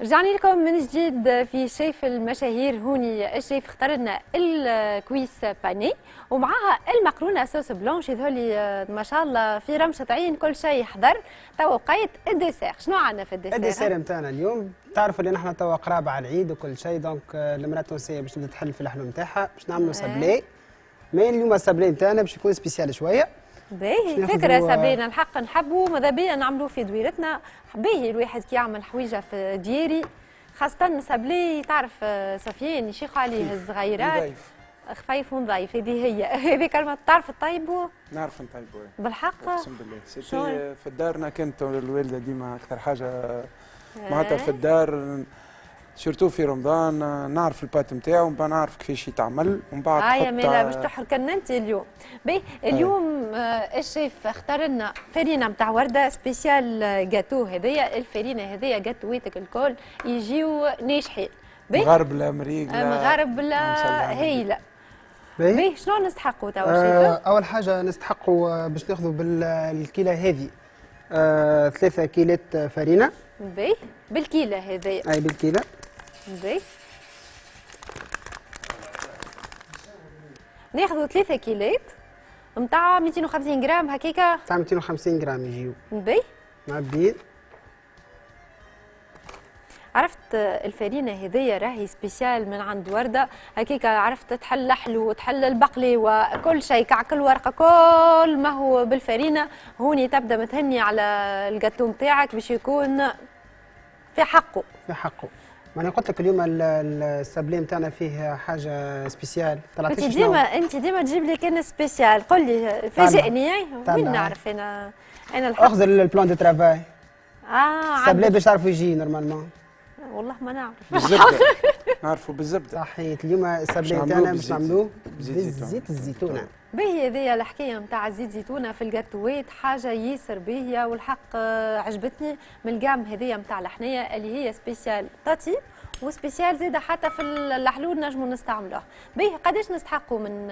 رجعنا لكم من جديد في شيف المشاهير هوني الشيف اختار لنا ال cuisse panée ومعاها المقرونة sauce blanche يظهرلي آه، ما شاء الله في رمشة عين كل شيء حضر توا بقيت ال dessert شنو عندنا في ال dessert؟ ال dessert نتاعنا اليوم تعرفوا اللي نحن توا قرابة على العيد وكل شيء donc آه، المرأة التونسية باش تبدأ تحل في اللحم نتاعها باش نعملوا sablé. mais اليوم السابلي نتاعنا باش يكون spécial شوية. باهي فكرة سابينا الحق نحبوا ماذا بيا نعملوه في دويرتنا؟ باهي الواحد كي يعمل حويجة في دياري. خاصة سابلي تعرف آه، سفيان يشيخ عليه الصغيرات خفيف ونضيف هذه هي. هذه كلمة تعرف تطيبوا نعرف نطيبوا بالحق. أقسم بالله. في دارنا كانت الوالده ديما أكثر حاجة معناتها في الدار. surtout في رمضان نعرف ال pâte نتاعو ومن بعد نعرف كيفاش يتعمل ومن بعد آه يا ميلا باش تحركنا انت اليوم. بي اليوم آه الشيف اختار لنا فرينه نتاع وردة spécial gâteau هذيا الفرينه هذيا جاتويتك الكل يجيو ناجحين مغربله مريقله مغربله هايله بي؟ شنو نستحقوا توا آه أول حاجة نستحقوا آه، باش ناخذوا بالكيله هذه. آه ثلاثة كيلات فرينة بي بالكيلة هذه أي بالكيلة. بي ناخذوا ثلاثة كيلات نتاع 250 جرام هكاكا. نتاع 250 جرام يجيو. بي معبيين عرفت الفرينة هذيا راهي spécial من عند وردة. هكيك عرفت تحل حلو وتحل البقلي وكل شيء كعكل ورقة كل ما هو بالفرينة. هوني تبدأ متهني على الجاتو نتاعك باش يكون في حقه. في حقه. ما أنا قلت لك اليوم السابلي نتاعنا فيه حاجة spécial طلعت أنت ديما أنت ديما تجيب لي كان spécial قل لي فاجئني وين نعرف أنا أنا الحق؟ أخذ ال plan de travail آه السابلي باش تعرفوا يجي normalement والله ما نعرف. بالزبدة. نعرفوا بالزبدة. صحيت. اليوم السابلي نتاعنا باش نعملوه بزيت الزيتونة. باهية هذه الحكاية نتاع زيت زيتونة في الجاتوات حاجة ياسر باهية والحق عجبتني من ال gamme هذيا نتاع الحنية اللي هي spécial تاتي و spécial زيادة حتى في الحلول نجموا نستعملوه باهي قداش نستحقوا من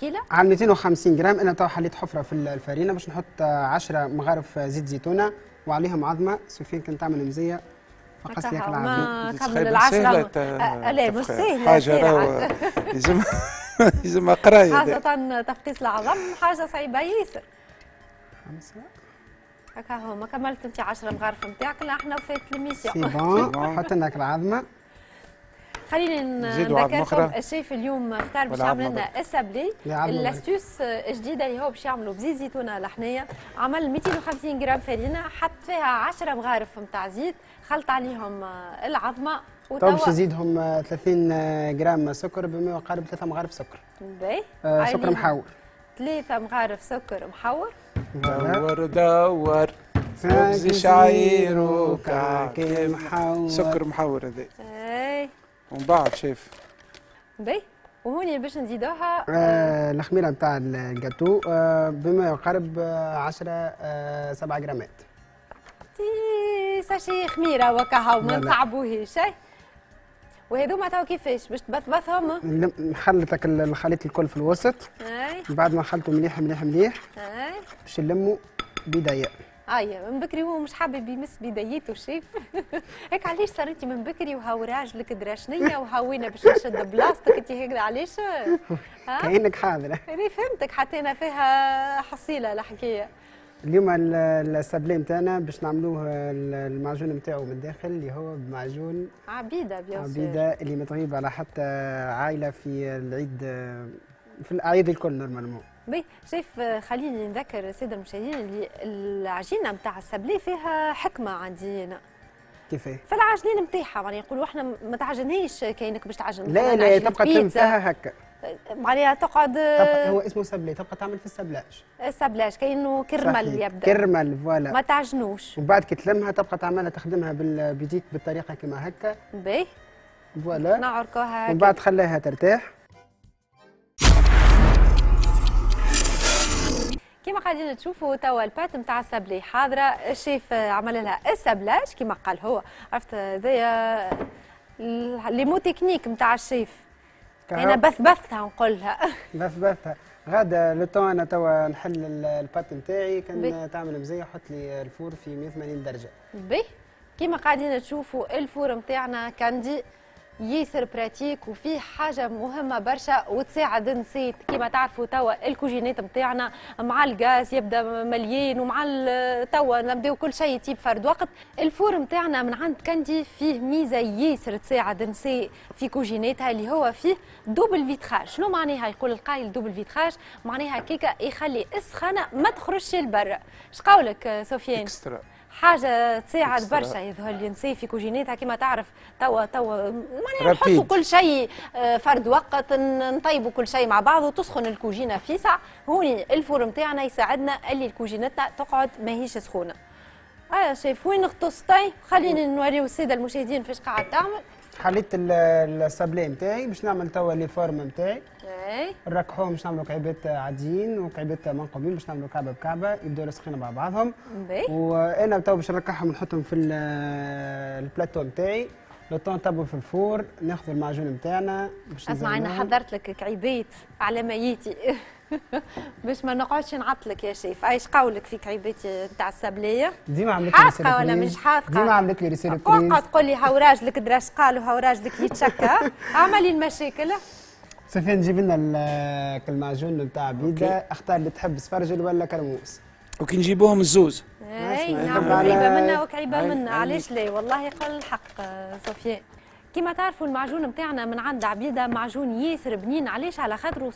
كيلة؟ على 250 جرام. أنا تو حليت حفرة في الفرينة باش نحط 10 مغارف زيت زيتونة وعليهم عظمة. سفيان كان تعمل مزية. فقست لك العظمة كمل العشرة لا مش سهلة حاجة قراية. خاصة تفقيس العظم حاجة صعيبة ياسر. خمسة. هكا هو ما كملت انت 10 مغارف نتاعك لأ إحنا وفات ال mission c'est bon. حط لك العظمه خلينا نذكركم الشيف اليوم اختار باش يعمل لنا ال sablé l'astuce جديده اللي هو باش يعملوا بزيت زيتونه لحنية عمل 250 جرام فرينه حط فيها 10 مغارف نتاع زيت خلط عليهم العظمة تو باش نزيدهم 30 جرام سكر بما يقارب 3 مغارف سكر. باهي. آه سكر محور. 3 مغارف سكر محور. دور دور. خبز شعير وكعك. محور. سكر محور هذا اي ومن بعد شيف باهي. وهوني باش نزيدوها. آه الخميرة نتاع الجاتو آه بما يقارب 10 آه 7 جرامات. تي sachet خميرة وكاها وما نصعبوهيش وهذوما تو كيفاش؟ باش تبثبثهم نخلطك الخليط الكل في الوسط. آي. بعد ما نخلطوا مليح مليح مليح. آي. باش نلموا بداية. ايا من بكري هو مش حابب يمس بدايته شيف هيك علاش صرتي من بكري وهاو راجلك دراشنيه وهاوينا باش نشد بلاصتك انت هيك؟ علاش؟ كأنك حاضرة. أنا فهمتك حطينا فيها حصيلة الحكاية اليوم السابلي نتاعنا باش نعملوه المعجون نتاعو من الداخل اللي هو بمعجون عبيدة بيان عبيدة اللي متغيب على حتى عائلة في العيد في الأعياد الكل normalement bien شيف خليني نذكر الساده المشاهدين اللي العجينة نتاع السابلي فيها حكمة عندي أنا كيفاه؟ في العجين نتاعها يعني يقولوا إحنا ما تعجنهاش كانك باش تعجن لا لا تبقى تلم فيها هكا. معناها تقعد هو اسمه سبلي تبقى تعمل في ال sablage ال sablage كأنه كرمل يبدأ. كرمل voilà. ما تعجنوش. وبعد كي تلمها تبقى تعملها تخدمها بال petite بالطريقة كما هكا. باهي. voilà. نعركوها ومن بعد خليها ترتاح. كما قاعدين تشوفوا توا ال pâte نتاع السبلي. حاضرة الشيف عمل لها ال sablage كما قال هو. عرفت هذايا les mots techniques نتاع الشيف. أنا بث بثها نقولها بث بثها. غادا لو أنا توا نحل ال pâte نتاعي. كان تعمل مزيه حط لي ال four في 180 درجة. bien. كيما قاعدين تشوفوا ال four نتاعنا كاندي ياسر pratique وفيه حاجة مهمة برشا وتساعد نسيت. كيما تعرفوا توا الكوجينات نتاعنا مع الغاز يبدأ مليان ومع توا نبدأو كل شيء يتيب فرد وقت. ال four نتاعنا من عند كاندي فيه ميزة ياسر تساعد نساء في كوجيناتها اللي هو فيه double vitrage شنو معناها؟ يقول القايل double vitrage معناها كيكا يخلي السخانة ما تخرجش لبرا اش قولك سفيان extra حاجة تساعد برشا يظهر لي نسي في كوجيناتها كما تعرف توا توا معناها نحطوا كل شيء آه، فرد وقت نطيبوا كل شيء مع بعض وتسخن الكوجينة في ساعة. هوني ال four نتاعنا يساعدنا اللي الكوجينتنا تقعد ماهيش سخونة. آه شيف وين طي؟ خليني نوريو السادة المشاهدين فاش قاعد تعمل. حليت السابلي نتاعي باش نعمل توا les formes نتاعي. اي نركحوهم باش نعملوا كعيبات عاديين وكعيبات منقوبين باش نعملوا كعبة بكعبة يبداو يلصقين مع بعضهم. وأنا توا باش نركحهم نحطهم في البلاتو نتاعي. لو تبوا في الفور ناخذ المعجون نتاعنا باش أسمع أنا حضرت لك كعيبات على ميتي. باش ما نقعدش نعطلك يا شيف. إيش قولك في كعيبات نتاع السبليه ديما عملت لي حاقه ولا مش حاقة؟ ديما عملت لي ريسيري اقعد تقول لي هاو راجلك دراش قال وهاو راجلك يتشكى. اعملي المشاكل. سفيان جيب لنا المعجون نتاع بيدا أختار اللي تحب سفرجل ولا كرموس وكي نجيبوهم الزوز. اي نعم قريبة منا وقريبة منا. علاش لا والله يقول الحق سفيان كما تعرفوا المعجون نتاعنا من عند عبيدة معجون ياسر بنين علاش على خاطره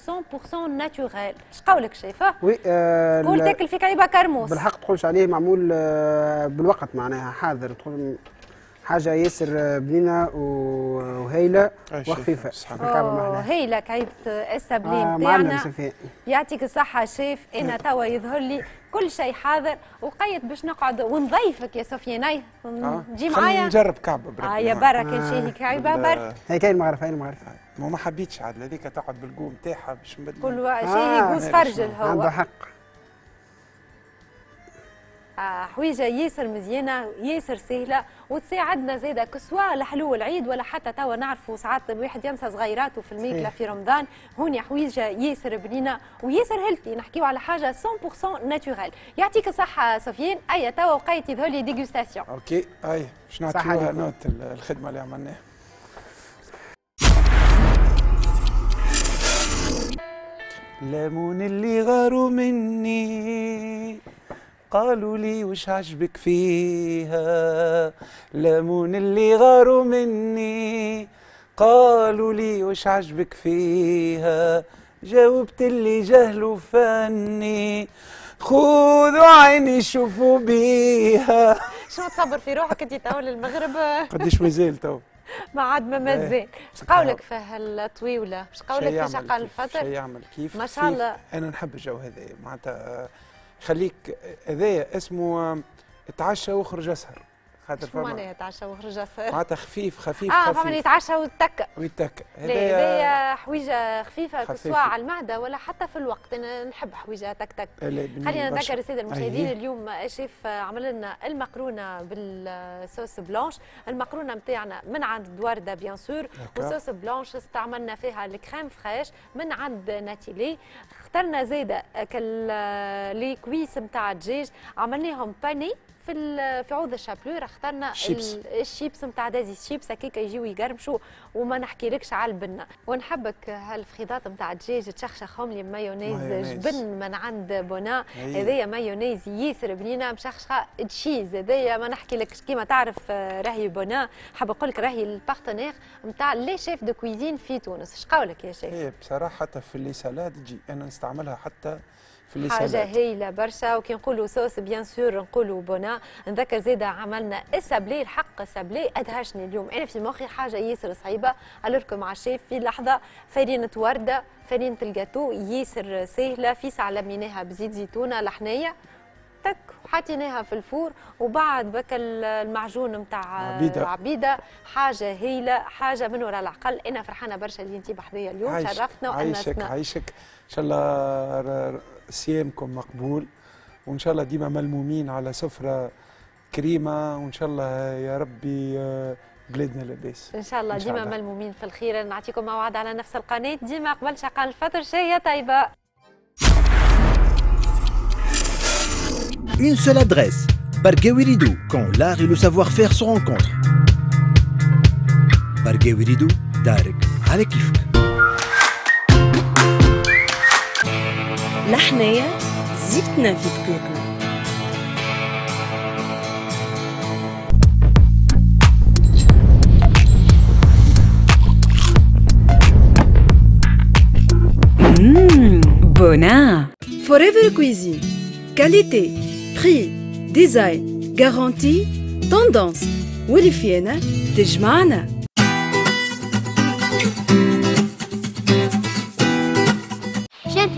100% ناتوريل اش قولك شايفة؟ وي آه قول تاكل في كعيبة كرموس. بالحق تقولش عليه معمول آه بالوقت معناها حاضر. تقول حاجة ياسر بنينة وهايله وخفيفة. هايله كعيبة نتاعنا آه يعطيك الصحة شيف. إنا توا يظهر لي كل شيء حاضر. وقيت باش نقعد ونضيفك يا سفيان. تجي آه. معايا؟ نجرب كعبة برك آه يا برك آه. شيء كعبه برك. هي كاين المغرب هاي المغرب ما ما حبيتش عاد هذيك تقعد بالقوم نتاعها باش نبدل. كل شيء آه. يقوس فرجل هو. عنده حق. حويجة ياسر مزيانة ياسر سهلة وتساعدنا زاده كسوا لحلو العيد ولا حتى توا نعرفوا ساعات الواحد ينسى صغيراته في الميكله في رمضان. هوني حويجة ياسر بنينة وياسر healthy نحكيو على حاجة 100% naturel يعطيك الصحة سفيان. اي توا وقيتي ذولي dégustation OK. أي باش نعطيوها note الخدمة اللي عملناها. ليمون اللي غاروا مني. قالوا لي وش عجبك فيها؟ ليمون اللي غاروا مني. قالوا لي وش عجبك فيها؟ جاوبت اللي جهلوا فني خذوا عيني شوفوا بيها. شو تصبر في روحك انت تو للمغرب؟ قديش مازال تو. ما عاد ما مازال إيش قولك في هالطويوله إيش قولك في شقال الفطر؟ شي يعمل؟ كيف ما شاء الله. أنا نحب الجو هذا؟ معناتها خليك هذايا اسمه تعشى واخرج اسهر. خاطر شو معناها يتعشى ويخرج اسهر؟ معناتها خفيف خفيف آه فما يتعشى ويتكى ويتكى هذايا حويجة خفيفة كسوا على المعدة ولا حتى في الوقت؟ أنا نحب حويجة تك تك. خلينا نذكر السادة المشاهدين اليوم الشيف عمل لنا المقرونة بال sauce blanche. المقرونة نتاعنا من عند دوارده bien sûr وال sauce blanche استعملنا فيها ال crème fraîche من عند ناتيلي. اخترنا زاده les cuisses نتاع الدجاج. عملناهم panées. في في عوض ال chapelure اخترنا الشيبس. نتاع دازي الشيبس هكاك يجيو يقرمشوا وما نحكيلكش على البنه ونحبك هالفخيضات نتاع الدجاج تشخشخهم لي مايونيز جبن من عند بونا. هذايا مايونيز ياسر بنينة مشخشخة cheese. هذايا ما نحكيلكش. كيما تعرف راهي بونا. حاب نقول لك راهي ال partenaire نتاع les chefs de cuisine في تونس. اش قولك يا شيف؟ إيه بصراحة حتى في les salades تجي أنا نستعملها حتى في حاجة هايله برشا وكي نقولوا sauce bien sûr نقولوا بونا. نذكر زيدا عملنا السابلي الحق السابلي ادهشني اليوم. أنا في مخي حاجة ياسر صعيبه راكم مع الشيف في لحظة فرينه ورده فرينه الجاتو ياسر سهلة في ساعة لميناها بزيت زيتونة لحنيه تك وحطيناها في ال four وبعد بك المعجون نتاع عبيدة. عبيدة. حاجة هايلة حاجة من وراء العقل. أنا فرحانة برشا اللي أنت بحذايا اليوم عايشك شرفتنا وأنسنا. عايشك. عايشك إن شاء الله صيامكم مقبول. وإن شاء الله ديما ملمومين على سفرة كريمة. وإن شاء الله يا ربي آه، بلادنا لاباس. إن شاء الله ديما ملمومين في الخير. نعطيكم موعد على نفس القناة. ديما قبل شقال الفطر شايه طيبة. Une seule adresse. Barguewi Ridou, quand l'art et le savoir-faire se rencontrent. Barguewi Ridou, Darek, على لحنايا زيتنا في دقيقنا Bona Forever Cuisine qualité prix ديزاين garantie tendance واللي فينا تجمعنا جات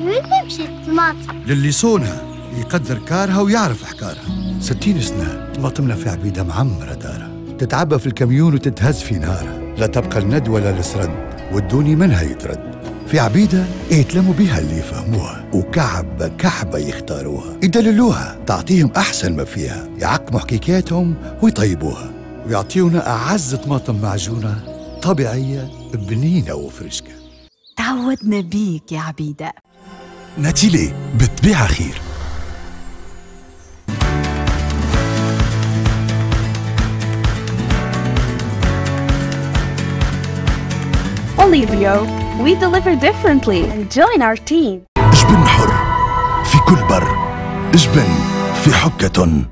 مشيت طماطم. للي صونها يقدر كارها ويعرف حكارها ستين سنة طماطمنا في عبيدة معمرة دارها تتعبى في الكميون وتتهز في نارها لا تبقى الند ولا السرد والدوني منها يترد. في عبيدة يتلموا بها اللي يفهموها وكعبة كعبة يختاروها. يدللوها تعطيهم أحسن ما فيها. يعقموا حكيكاتهم ويطيبوها. ويعطيونا أعز طماطم معجونة طبيعية بنينة وفرشكة. تعودنا بيك يا عبيدة. ناتيلي بالطبيعة خير Olivio, we deliver differently. Join our team. جبن حر في كل بر جبن في حكة